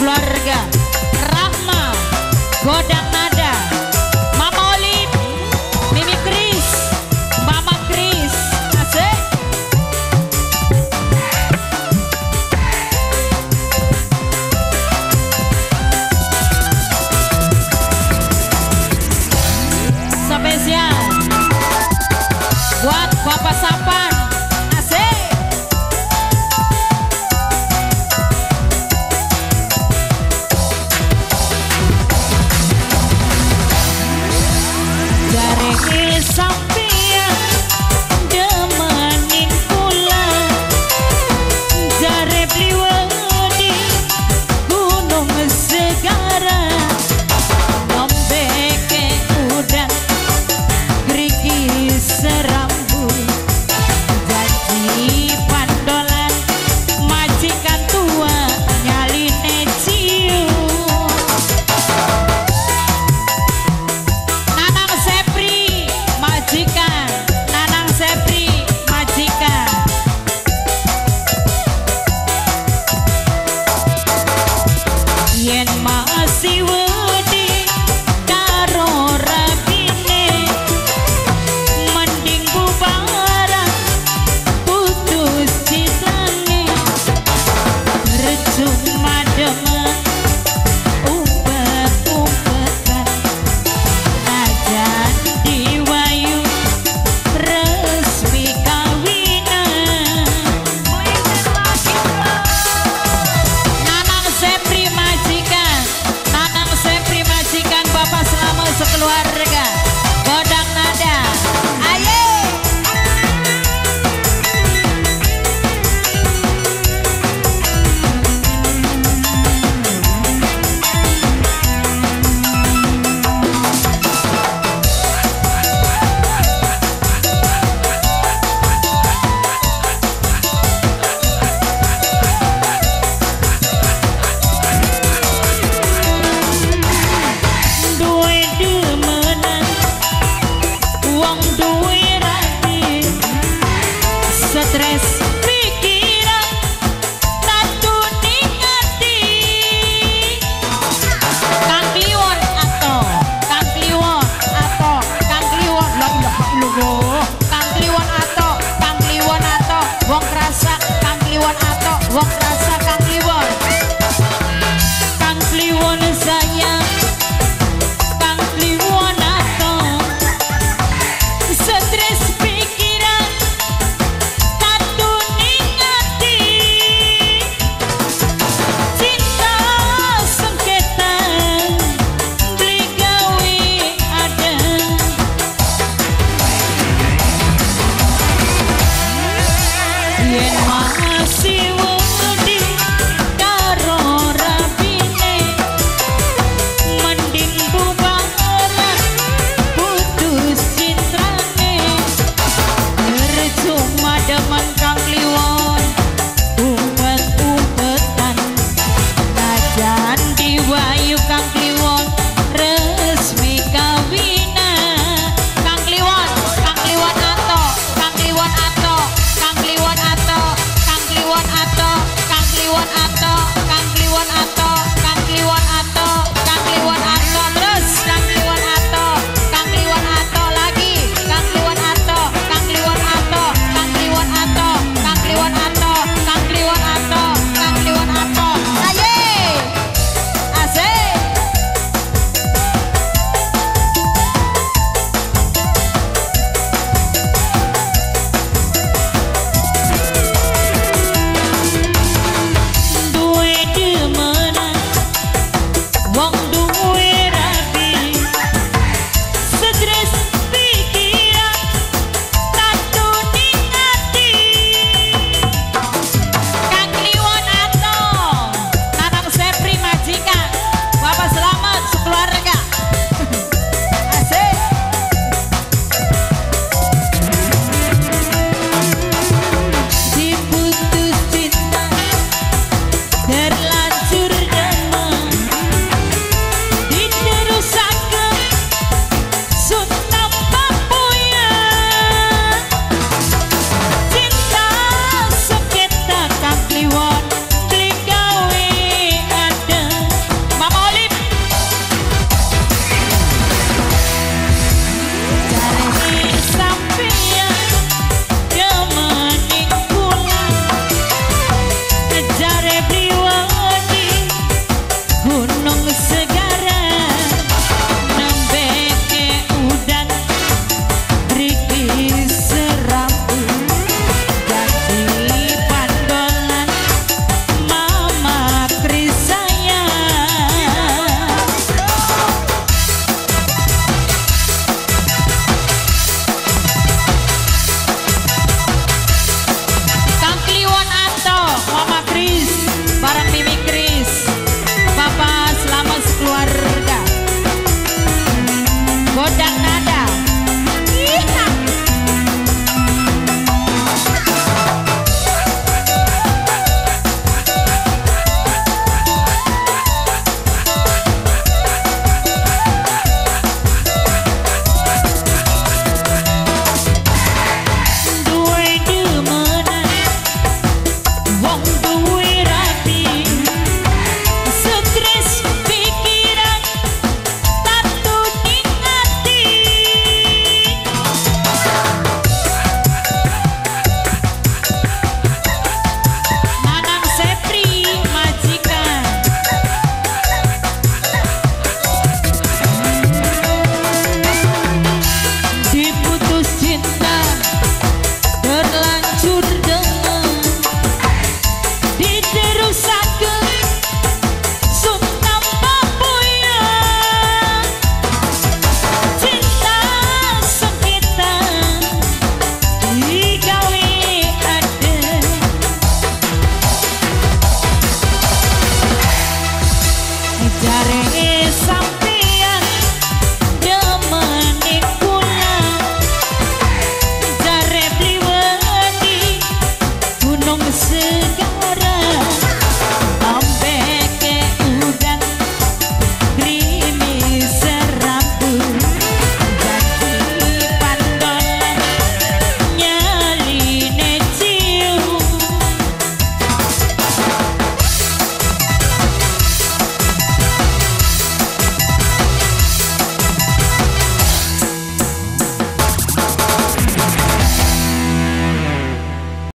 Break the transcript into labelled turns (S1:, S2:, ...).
S1: sekeluarga Rahma Godang Peter Rusak